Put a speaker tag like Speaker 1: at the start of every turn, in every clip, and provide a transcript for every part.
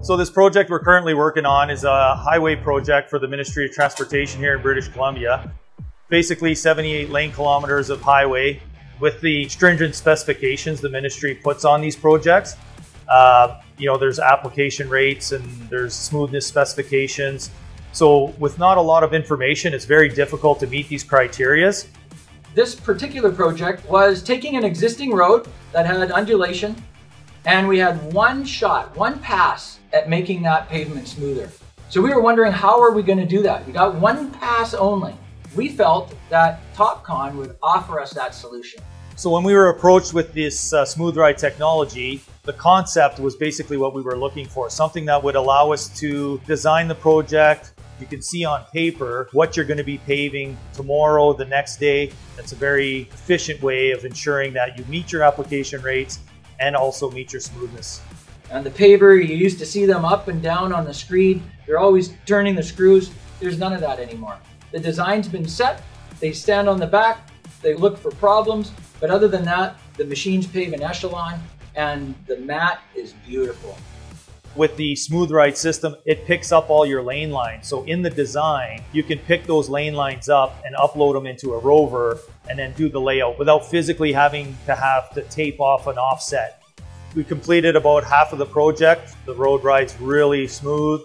Speaker 1: So this project we're currently working on is a highway project for the Ministry of Transportation here in British Columbia. Basically 78 lane kilometers of highway with the stringent specifications the ministry puts on these projects. Uh, you know, there's application rates and there's smoothness specifications. So with not a lot of information, it's very difficult to meet these criterias.
Speaker 2: This particular project was taking an existing road that had undulation and we had one shot, one pass at making that pavement smoother. So we were wondering how are we going to do that? We got one pass only. We felt that TopCon would offer us that solution.
Speaker 1: So when we were approached with this uh, SmoothRide technology, the concept was basically what we were looking for, something that would allow us to design the project. You can see on paper what you're going to be paving tomorrow, the next day. That's a very efficient way of ensuring that you meet your application rates and also meet your smoothness.
Speaker 2: On the paver, you used to see them up and down on the screen. They're always turning the screws. There's none of that anymore. The design's been set. They stand on the back. They look for problems. But other than that, the machines pave an echelon and the mat is beautiful.
Speaker 1: With the SmoothRide system, it picks up all your lane lines. So in the design, you can pick those lane lines up and upload them into a rover and then do the layout without physically having to have to tape off an offset. We completed about half of the project. The road ride's really smooth.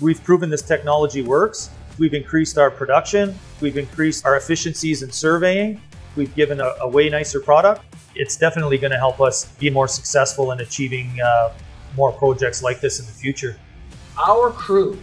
Speaker 1: We've proven this technology works. We've increased our production. We've increased our efficiencies in surveying. We've given a, a way nicer product. It's definitely going to help us be more successful in achieving uh, more projects like this in the future.
Speaker 2: Our crew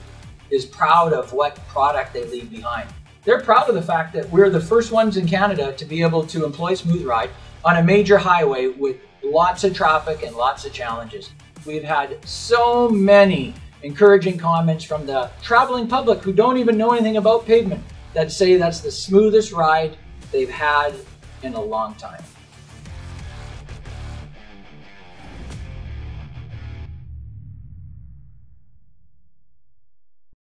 Speaker 2: is proud of what product they leave behind. They're proud of the fact that we're the first ones in Canada to be able to employ SmoothRide on a major highway with lots of traffic and lots of challenges. We've had so many encouraging comments from the traveling public who don't even know anything about pavement that say that's the smoothest ride they've had in a long time.